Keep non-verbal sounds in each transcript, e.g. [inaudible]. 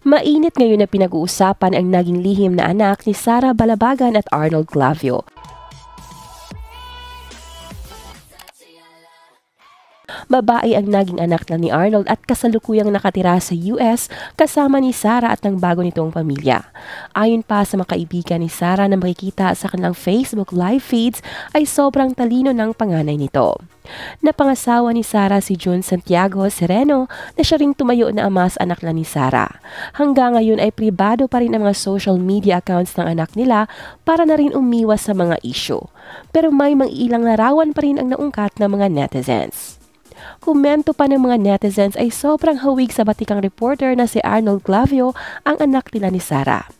Mainit ngayon na pinag-uusapan ang naging lihim na anak ni Sara Balabagan at Arnold Clavio. Babae ang naging anak na ni Arnold at kasalukuyang nakatira sa US kasama ni Sara at ng bago nitong pamilya. Ayon pa sa mga kaibigan ni Sara na makikita sa kanilang Facebook live feeds ay sobrang talino ng panganay nito. Napangasawa ni Sara si June Santiago Sereno na siya ring tumayo na ama anak na ni Sara. Hanggang ngayon ay pribado pa rin ang mga social media accounts ng anak nila para na rin umiwas sa mga issue. Pero may mga ilang larawan pa rin ang naungkat ng mga netizens. Komento pa ng mga netizens ay sobrang hawig sa batikang reporter na si Arnold Clavio, ang anak nila ni Sara.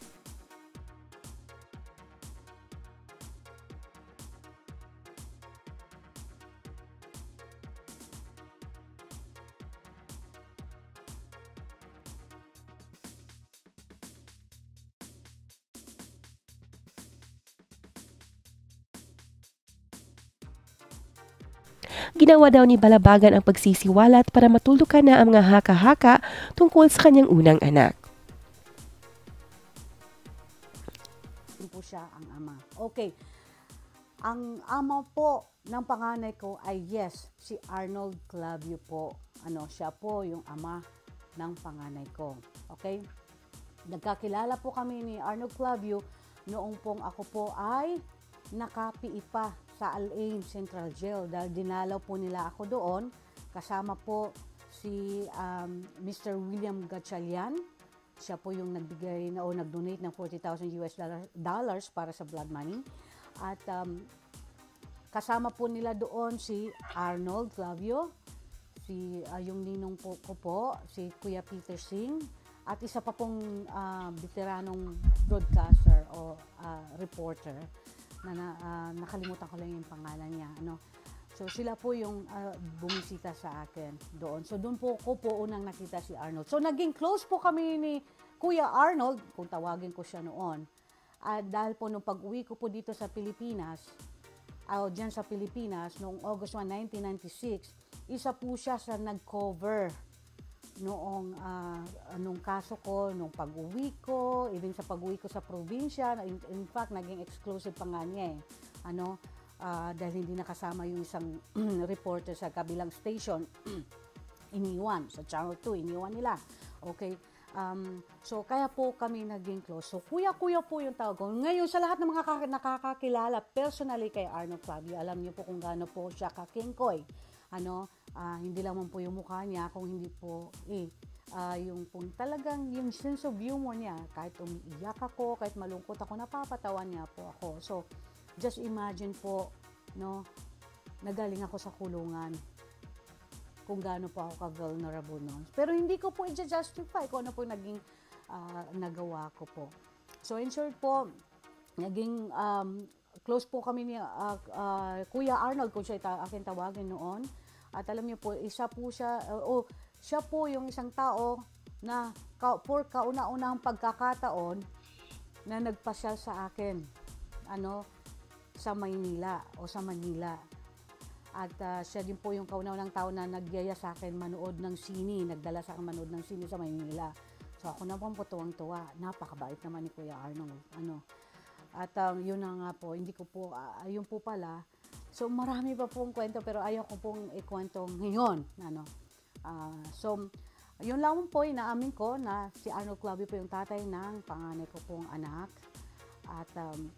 Ginawa daw ni Balabagan ang pagsisiwalat para matuldukan na ang mga haka-haka tungkol sa kanyang unang anak. Po siya ang ama. Okay. Ang ama po ng panganay ko ay yes, si Arnold Clavio po. Ano, siya po yung ama ng panganay ko. Okay? Nagkakilala po kami ni Arnold Clavio noong pong ako po ay nakapiit pa sa Al-Ain Central Jail dahil dinalaw po nila ako doon. Kasama po si um, Mr. William Gatchalian. Siya po yung nagbigay na o nag-donate ng 40,000 US dollars para sa blood money. At um, kasama po nila doon si Arnold Clavio si uh, yung ninong po ko po si Kuya Peter Singh at isa pa pong uh, veteranong broadcaster o uh, reporter na, na uh, nakalimutan ko lang yung pangalan niya. Ano? So sila po yung uh, bumisita sa akin doon. So doon po ko po unang nakita si Arnold. So naging close po kami ni Kuya Arnold, kung tawagin ko siya noon. At uh, dahil po nung pag-uwi ko po dito sa Pilipinas, uh, dyan sa Pilipinas, noong August 1, 1996, isa po siya sa nag-cover noong uh, nung kaso ko, nung pag-uwi ko, even sa pag-uwi ko sa probinsya, in, in fact, naging exclusive pa nga niya eh. Ano, uh, dahil hindi nakasama yung isang [clears throat] reporter sa kabilang station, [clears throat] iniwan, sa Channel 2, iniwan nila. Okay, um, so kaya po kami naging close. So kuya-kuya po yung tawag ko. Ngayon, sa lahat ng mga nakakakilala, personally kay Arnold Fabio, alam niyo po kung gaano po siya kakingkoy. Ano, uh, hindi lang po yung mukha niya, kung hindi po, eh, uh, yung pong talagang yung sense of humor niya, kahit umiiyak ako, kahit malungkot ako, napapatawan niya po ako. So, just imagine po, no, nagaling ako sa kulungan kung gaano po ako ka-vulnerable noon. Pero hindi ko po i-justify kung ano po naging uh, nagawa ko po. So, in short po, naging um, close po kami ni uh, uh, Kuya Arnold, kung siya ta- akin tawagin noon. At alam niyo po, isa po siya, uh, oh, siya po yung isang tao na ka, for kauna-unahang pagkakataon na nagpasyal sa akin ano sa Maynila o sa Manila. At uh, siya din po yung kauna-unang tao na nagyaya sa akin manood ng sini, nagdala sa akin manood ng sini sa Maynila. So ako naman po tuwang-tuwa. Napakabait naman ni Kuya Arnold. Ano. At um, yun na nga po, hindi ko po, uh, yun po pala, So marami pa pong kwento pero ayaw ko pong ikwento ngayon. Ano? Uh, so yun lang po inaamin ko na si Arnold Clavio po yung tatay ng panganay ko pong anak. At um,